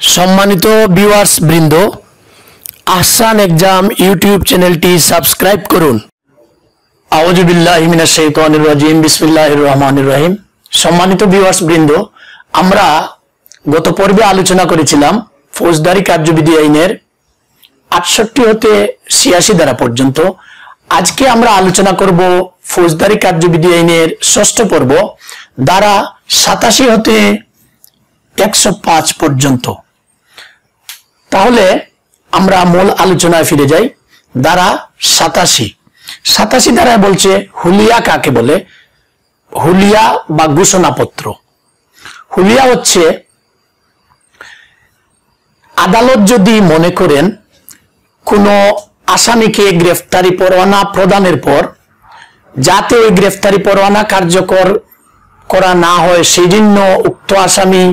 সম্মানিত ভিউয়ার্স বৃন্দ, Ahsan exam YouTube চ্যানেলটি সাবস্ক্রাইব করুন। আউজুবিল্লাহ মিনাশ শাইতানির রাজিম, বিসমিল্লাহির রহমানির রহিম। সম্মানিত ভিউয়ার্স বৃন্দ, আমরা গত পর্বে আলোচনা করেছিলাম ফৌজদারি কার্যবিধি আইনের আটষট্টি হতে ছিয়াশি ধারা পর্যন্ত। আজকে আমরা আলোচনা করব ফৌজদারি কার্যবিধি আইনের ষষ্ঠ পর্ব, দ্বারা সাতাশি হতে একশো পাঁচ পর্যন্ত। তাহলে আমরা মূল আলোচনায় ফিরে যাই। দ্বারা সাতাশি। সাতাশি ধারায় বলছে হুলিয়া কাকে বলে? হুলিয়া বা ঘোষণাপত্র। হুলিয়া হচ্ছে আদালত যদি মনে করেন কোনো আসামিকে গ্রেফতারি পরোয়ানা প্রদানের পর, যাতে ওই গ্রেফতারি পরোয়ানা কার্যকর করা না হয় সেই জন্য উক্ত আসামি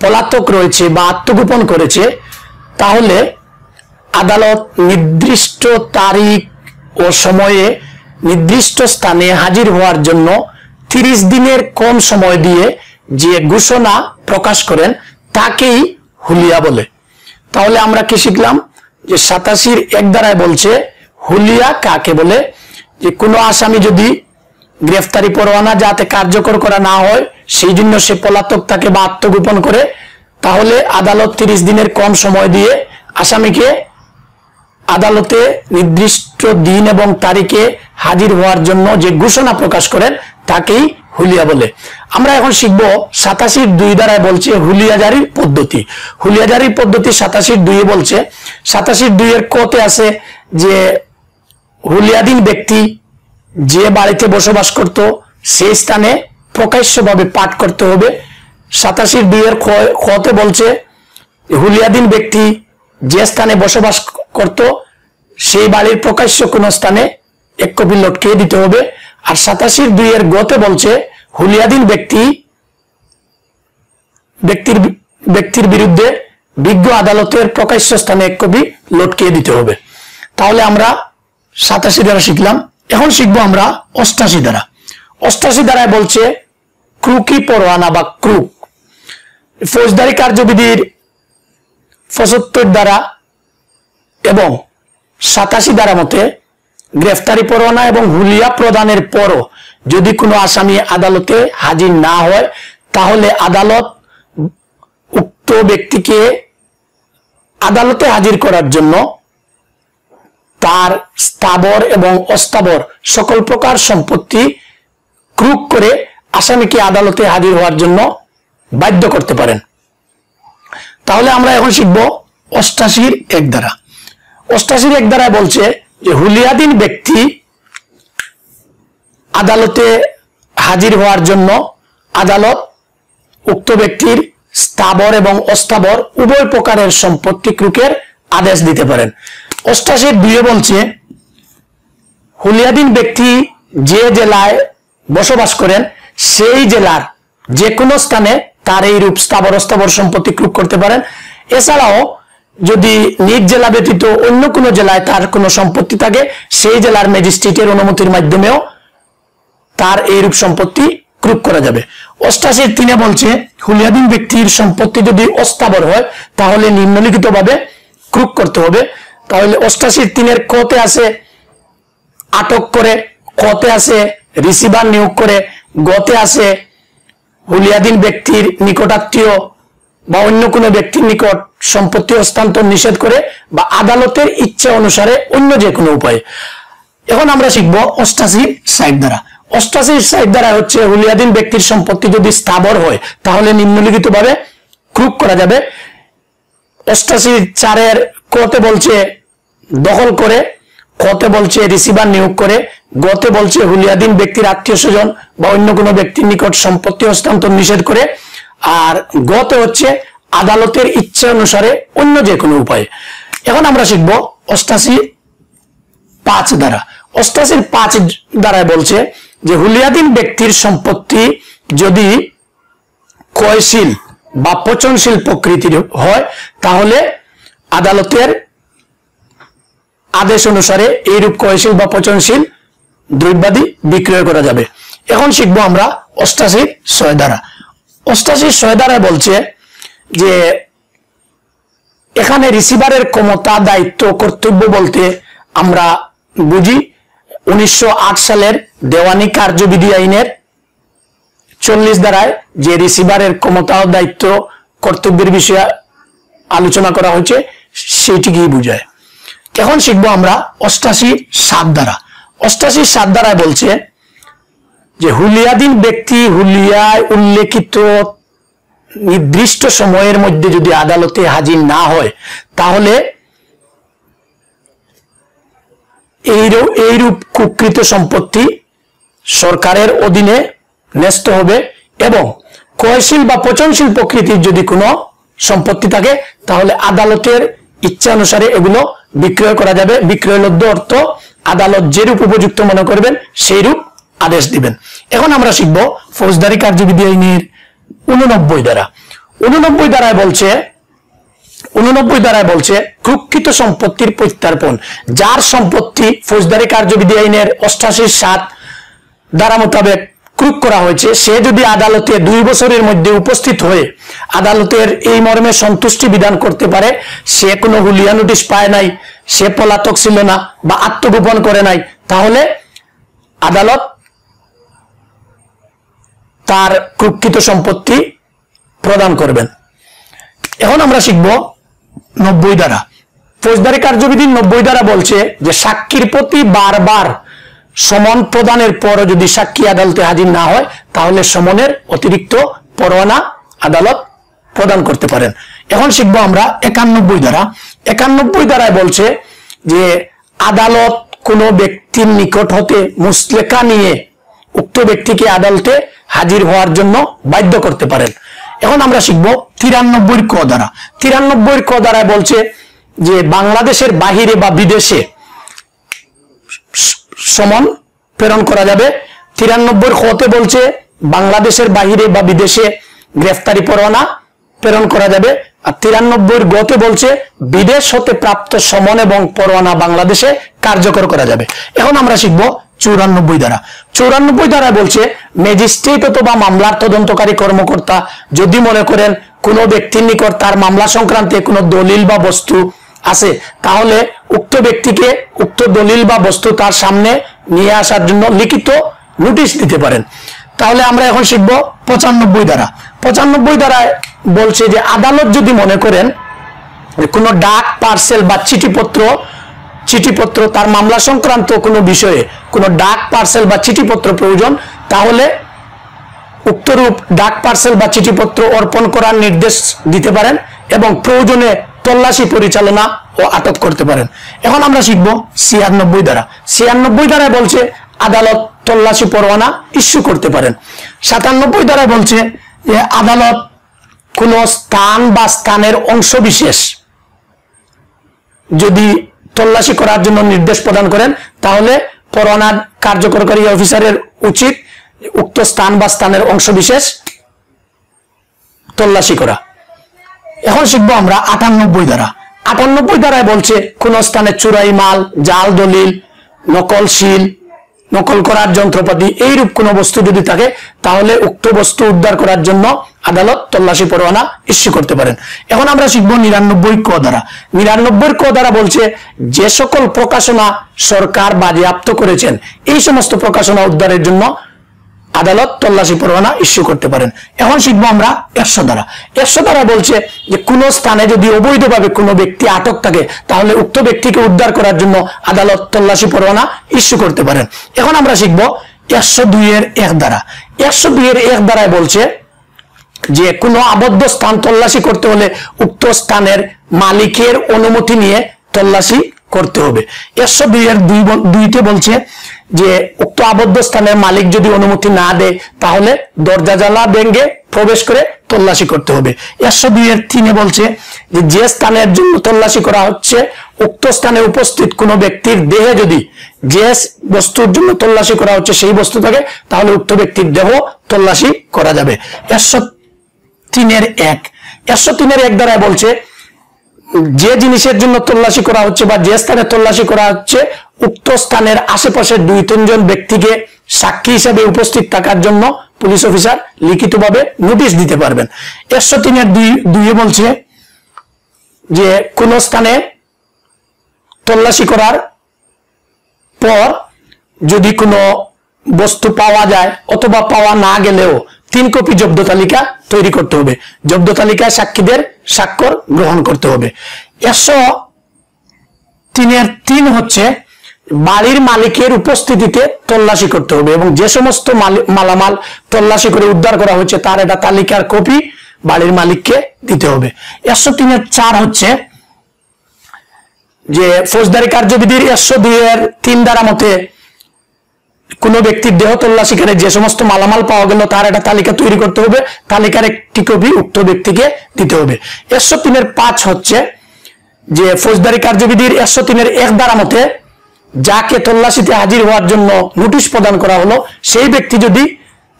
পলাতক রয়েছে বা আত্মগোপন করেছে তাহলে আদালত নির্দিষ্ট তারিখ ও সময়ে নির্দিষ্ট স্থানে হাজির হওয়ার জন্য তিরিশ দিনের কম সময় দিয়ে যে ঘোষণা প্রকাশ করেন, তাকেই হুলিয়া বলে। তাহলে আমরা কি শিখলাম? যে সাতাশির এক দ্বারায় বলছে, হুলিয়া কাকে বলে? যে কোনো আসামি যদি গ্রেফতারি পরোয়ানা যাতে কার্যকর করা না হয়, সেই জন্য সে পলাতক তাকে বা আত্মগোপন করে আদালত তিরিশ দিনের কম সময় দিয়ে আসামিকে আদালতে নির্দিষ্ট দিন এবং তারিখে হাজির হওয়ার জন্য যে ঘোষণা প্রকাশ করেন, তাকেই হুলিয়া বলে। আমরা এখন শিখব সাতাশির দুই দ্বারায় বলছে হুলিয়া জারির পদ্ধতি। হুলিয়া জারির পদ্ধতি সাতাশির দুইয়ে বলছে, সাতাশির দুইয়ের কতে আছে যে হুলিয়াধীন ব্যক্তি যে বাড়িতে বসবাস করত, সেই স্থানে প্রকাশ্যভাবে পাঠ করতে হবে। সাতাশির দুইয়ের খতে বলছে হুলিয়াধীন ব্যক্তি যে স্থানে বসবাস করত, সেই বাড়ির প্রকাশ্য কোন স্থানে এক কপি লটকিয়ে দিতে হবে। আর সাতাশির দুইয়ের গতে বলছে হুলিয়াধীন ব্যক্তি, ব্যক্তির ব্যক্তির বিরুদ্ধে বিজ্ঞ আদালতের প্রকাশ্য স্থানে এক কপি লটকিয়ে দিতে হবে। তাহলে আমরা সাতাশি দ্বারা শিখলাম। এখন শিখব আমরা অষ্টাশি দ্বারা। অষ্টাশি দ্বারায় বলছে ক্রুকি পরোয়ানা বা ক্রুক ফৌজদারি কার্যবিধির পঁচাত্তর দ্বারা এবং সাতাশি দ্বারা মতে গ্রেফতারি পরোয়ানা এবং হুলিয়া প্রদানের পরও যদি কোনো আসামি আদালতে হাজির না হয়, তাহলে আদালত উক্ত ব্যক্তিকে আদালতে হাজির করার জন্য তার স্থাবর এবং অস্থাবর সকল প্রকার সম্পত্তি ক্রুক করে আসামিকে আদালতে হাজির হওয়ার জন্য বাধ্য করতে পারেন। তাহলে আমরা এখন শিখব অষ্টাশির এক দ্বারা। অষ্টাশির এক দ্বারা বলছে যে হুলিয়াধীন ব্যক্তি আদালতে হাজির হওয়ার জন্য আদালত উক্ত ব্যক্তির স্থাবর এবং অস্থাবর উভয় প্রকারের সম্পত্তি ক্রুকের আদেশ দিতে পারেন। অষ্টাশির দুয়ে বলছে হুলিয়াধীন ব্যক্তি যে জেলায় বসবাস করেন, সেই জেলার যে কোনো স্থানে তার এই রূপ স্থাবর স্থাবর সম্পত্তি ক্রুক করতে পারেন। এছাড়াও যদি নিজ জেলা ব্যতীত অন্য কোনো জেলায় তার কোনো সম্পত্তি থাকে, সেই জেলার ম্যাজিস্ট্রেটের অনুমতির মাধ্যমেও তার এই রূপ সম্পত্তি ক্রুক করা যাবে। অষ্টাশীর তিনে বলছে হুলিয়াধীন ব্যক্তির সম্পত্তি যদি অস্থাবর হয়, তাহলে নিম্নলিখিত ভাবে ক্রুক করতে হবে। তাহলে অষ্টাশীর তিনের কতে আছে আটক করে, কতে আছে রিসিভার নিয়োগ করে, গতে আছে হুলিয়াধীন ব্যক্তির নিকটাত্মীয় বা অন্য কোনো ব্যক্তির নিকট সম্পত্তি হস্তান্তর নিষেধ করে বা আদালতের ইচ্ছা অনুসারে অন্য যে কোনো উপায়ে। এখন আমরা শিখব অষ্টাশি সাইড দ্বারা। অষ্টাশি সাইড দ্বারা হচ্ছে হুলিয়াধীন ব্যক্তির সম্পত্তি যদি স্থাবর হয়, তাহলে নিম্নলিখিত ভাবে ক্রুক করা যাবে। অষ্টাশি চারের কতে বলছে, দখল করে কতে বলছে রিসিভার নিয়োগ করে, গতে বলছে হুলিয়াধীন ব্যক্তির আত্মীয় স্বজন বা অন্য কোনো ব্যক্তির নিকট সম্পত্তি হস্তান্তর নিষেধ করে, আর গতে হচ্ছে আদালতের ইচ্ছা অনুসারে অন্য যে কোনো উপায়ে। এখন আমরা শিখব অষ্টাশি পাঁচ দ্বারা। অষ্টাশির পাঁচ দ্বারায় বলছে যে হুলিয়াধীন ব্যক্তির সম্পত্তি যদি ক্রয়শীল বা পচনশীল প্রকৃতির হয়, তাহলে আদালতের আদেশ অনুসারে এইরূপ ক্রয়শীল বা পচনশীল দ্রব্যাদি বিক্রয় করা যাবে। এখন শিখব আমরা অষ্টাশির ছয় দ্বারা। অষ্টাশির ছয় দ্বারা বলছে যে, এখানে রিসিভারের ক্ষমতা, দায়িত্ব, কর্তব্য বলতে আমরা বুঝি উনিশশো আট সালের দেওয়ানি কার্যবিধি আইনের চল্লিশ দ্বারায় যে রিসিভারের ক্ষমতা দায়িত্ব, কর্তব্যের বিষয়ে আলোচনা করা হয়েছে সেইটি সেইটিকেই বুঝায়। এখন শিখব আমরা অষ্টাশি সাত দ্বারা। অষ্টাশি সাত দ্বারায় বলছে যে হুলিয়াধীন ব্যক্তি হুলিয়ায় উল্লেখিত নির্দিষ্ট সময়ের মধ্যে যদি আদালতে হাজির না হয়, তাহলে এইরূপ কুকৃত সম্পত্তি সরকারের অধীনে ন্যস্ত হবে এবং ক্রয়শীল বা পচনশীল প্রকৃতির যদি কোনো সম্পত্তি থাকে, তাহলে আদালতের ইচ্ছা অনুসারে এগুলো বিক্রয় করা যাবে। বিক্রয় লব্ধ অর্থ আদালত যেরূপ উপযুক্ত মনে করবেন সেই রূপ আদেশ দিবেন। এখন আমরা শিখব ফৌজদারি কার্যবিধি আইনের উননব্বই দ্বারা উননব্বই দ্বারায় বলছে উননব্বই দ্বারায় বলছে, কুক্ষিত সম্পত্তির প্রত্যার্পণ। যার সম্পত্তি ফৌজদারি কার্যবিধি আইনের অষ্টাশি সাত দ্বারা মোতাবেক ক্রুক করা হয়েছে। সে যদি আদালতে দুই বছরের মধ্যে উপস্থিত হয়ে আদালতের এই মর্মে সন্তুষ্টি বিধান করতে পারে, সে কোনো হুলিয়া নোটিশ পায় নাই, সে পলাতক ছিল না বা আত্মগোপন করে নাই, তাহলে আদালত তার কুক্ষিত সম্পত্তি প্রদান করবেন। এখন আমরা শিখব নব্বই দ্বারা ফৌজদারি কার্যবিধি নব্বই দ্বারা বলছে যে সাক্ষীর প্রতি বারবার সমন প্রদানের পরও যদি সাক্ষী আদালতে হাজির না হয়, তাহলে সমনের অতিরিক্ত পরোয়ানা আদালত প্রদান করতে পারেন। এখন শিখব আমরা একানব্বই দ্বারা একানব্বই দ্বারায় বলছে যে, আদালত কোনো ব্যক্তির নিকট হতে মুসলেকা নিয়ে উক্ত ব্যক্তিকে আদালতে হাজির হওয়ার জন্য বাধ্য করতে পারেন। এখন আমরা শিখব তিরানব্বই ক দ্বারা তিরানব্বই ক দ্বারায় বলছে যে, বাংলাদেশের বাহিরে বা বিদেশে সমন প্রেরণ করা যাবে। তিরানব্বই হতে বলছে, বাংলাদেশের বাহিরে বা বিদেশে গ্রেফতারি পরোয়ানা প্রেরণ করা যাবে। আর তিরানব্বই গতে বলছে, বিদেশ হতে প্রাপ্ত সমন এবং পরোয়ানা বাংলাদেশে কার্যকর করা যাবে। এখন আমরা শিখব চৌরানব্বই দ্বারা চৌরানব্বই দ্বারা বলছে, ম্যাজিস্ট্রেট অথবা মামলার তদন্তকারী কর্মকর্তা যদি মনে করেন কোনো ব্যক্তির নিকট তার মামলা সংক্রান্তে কোনো দলিল বা বস্তু আছে, তাহলে উক্ত ব্যক্তিকে উক্ত দলিল বা বস্তু তার সামনে নিয়ে আসার জন্য লিখিত নোটিশ দিতে পারেন। তাহলে আমরা এখন শিখব পঁচানব্বই দ্বারা। পঁচানব্বই দ্বারা বলছে যে, আদালত যদি মনে করেন কোনো ডাক, পার্সেল বা চিঠিপত্র চিঠিপত্র তার মামলা সংক্রান্ত কোনো বিষয়ে কোনো ডাক, পার্সেল বা চিঠিপত্র প্রয়োজন, তাহলে উক্তরূপ ডাক, পার্সেল বা চিঠিপত্র অর্পণ করার নির্দেশ দিতে পারেন এবং প্রয়োজনে তল্লাশি পরিচালনা ও আটক করতে পারেন। এখন আমরা শিখব ছিয়ানব্বই দ্বারা ছিয়ানব্বই দ্বারা বলছে, আদালত তল্লাশি পরোয়ানা ইস্যু করতে পারেন। সাতানব্বই দ্বারা বলছে যে, আদালত কোন স্থান বা স্থানের অংশ বিশেষ যদি তল্লাশি করার জন্য নির্দেশ প্রদান করেন, তাহলে পরোয়ানা কার্যকরকারী অফিসারের উচিত উক্ত স্থান বা স্থানের অংশ বিশেষ তল্লাশি করা। এখন শিখব আমরা আটানব্বই দ্বারা আটানব্বই দ্বারায় বলছে, কোন স্থানে চুরাই মাল, জাল, দলিল, নকল শিল, নকল করার যন্ত্রপাতি, এইরূপ কোন বস্তু যদি থাকে, তাহলে উক্ত বস্তু উদ্ধার করার জন্য আদালত তল্লাশি পরোয়ানা ইস্যু করতে পারেন। এখন আমরা শিখব নিরানব্বই ক দ্বারা নিরানব্বই ক দ্বারা বলছে, যে সকল প্রকাশনা সরকার বাজেয়াপ্ত করেছেন, এই সমস্ত প্রকাশনা উদ্ধারের জন্য আদালত তল্লাশি পরোয়ানা ইস্যু করতে পারেন। এখন শিখব আমরা একশো দ্বারা একশো দ্বারা বলছে যে কোন স্থানে যদি অবৈধভাবে কোনো ব্যক্তি আটক থাকে, তাহলে উক্ত ব্যক্তিকে উদ্ধার করার জন্য আদালত তল্লাশি পরোয়ানা ইস্যু করতে পারেন। এখন আমরা শিখব একশো দুইয়ের এক দ্বারা একশো দুইয়ের এক দ্বারায় বলছে যে কোনো আবদ্ধ স্থান তল্লাশি করতে হলে উক্ত স্থানের মালিকের অনুমতি নিয়ে তল্লাশি করতে হবে। একশো দুইয়ের দুই দুইতে বলছে যে উক্ত আবদ্ধ স্থানের মালিক যদি অনুমতি না দেয়, তাহলে দরজা জ্বালা ভেঙ্গে প্রবেশ করে তল্লাশি করতে হবে। একশো দুইয়ের তিনে বলছে যে যে স্থানের জন্য তল্লাশি করা হচ্ছে, উক্ত স্থানে উপস্থিত কোনো ব্যক্তির দেহে যদি যে বস্তুর জন্য তল্লাশি করা হচ্ছে সেই বস্তু থাকে, তাহলে উক্ত ব্যক্তির দেহ তল্লাশি করা যাবে। একশো তিনের এক। একশো তিনের এক দ্বারা বলছে, যে জিনিসের জন্য তল্লাশি করা হচ্ছে বা যে স্থানে তল্লাশি করা হচ্ছে উক্ত স্থানের আশেপাশে দুই তিনজন ব্যক্তিকে সাক্ষী হিসাবে উপস্থিত থাকার জন্য পুলিশ অফিসার লিখিতভাবে নোটিশ দিতে পারবেন। একশো তিনের দুই, দুইয়ে বলছে যে, কোন স্থানে তল্লাশি করার পর যদি কোনো বস্তু পাওয়া যায় অথবা পাওয়া না গেলেও তিন কপি জব্দ তালিকা তৈরি করতে হবে। জব্দ তালিকায় সাক্ষীদের স্বাক্ষর গ্রহণ করতে হবে। একশো তিনের তিন হচ্ছে বাড়ির মালিকের উপস্থিতিতে তল্লাশি করতে হবে এবং যে সমস্ত মালামাল তল্লাশি করে উদ্ধার করা হচ্ছে তার একটা তালিকার কপি বাড়ির মালিককে দিতে হবে। একশো তিনের চার হচ্ছে যে, ফৌজদারি কার্যবিধির একশো দুইয়ের তিন দ্বারা মতে কোন ব্যক্তির দেহ তল্লাশিকারে যে সমস্ত মালামাল পাওয়া গেল, তার একটা তালিকা তৈরি করতে হবে, তালিকার একটি কপি উক্ত ব্যক্তিকে দিতে হবে। একশো তিনের পাঁচ হচ্ছে যে, ফৌজদারি কার্যবিধির একশো তিনের এক দ্বারা মতে যাকে তল্লাশিতে হাজির হওয়ার জন্য নোটিশ প্রদান করা হলো, সেই ব্যক্তি যদি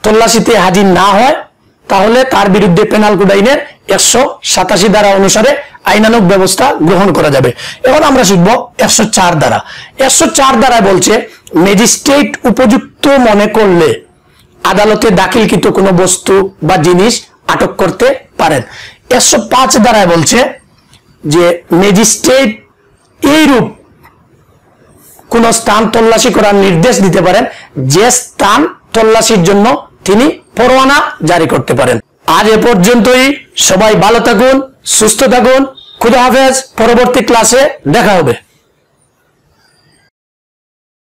তল্লাশিতে হাজির না হয়, তাহলে তার বিরুদ্ধে পেনাল কোড আইনের একশো সাতাশি ধারা অনুসারে আইনানুক ব্যবস্থা গ্রহণ করা যাবে। এখন আমরা শিখব একশো চার দ্বারা একশো চার দ্বারায় বলছে, ম্যাজিস্ট্রেট উপযুক্ত মনে করলে আদালতে দাখিলকৃত কোনো বস্তু বা জিনিস আটক করতে পারেন। একশো পাঁচ দ্বারায় বলছে যে, ম্যাজিস্ট্রেট এইরূপ কোন স্থান তল্লাশি করার নির্দেশ দিতে পারেন, যে স্থান তল্লাশির জন্য তিনি পরোয়ানা জারি করতে পারেন। আজ এ পর্যন্তই, সবাই ভালো থাকুন, সুস্থ থাকুন, খুদা হাফেজ, পরবর্তী ক্লাসে দেখা হবে।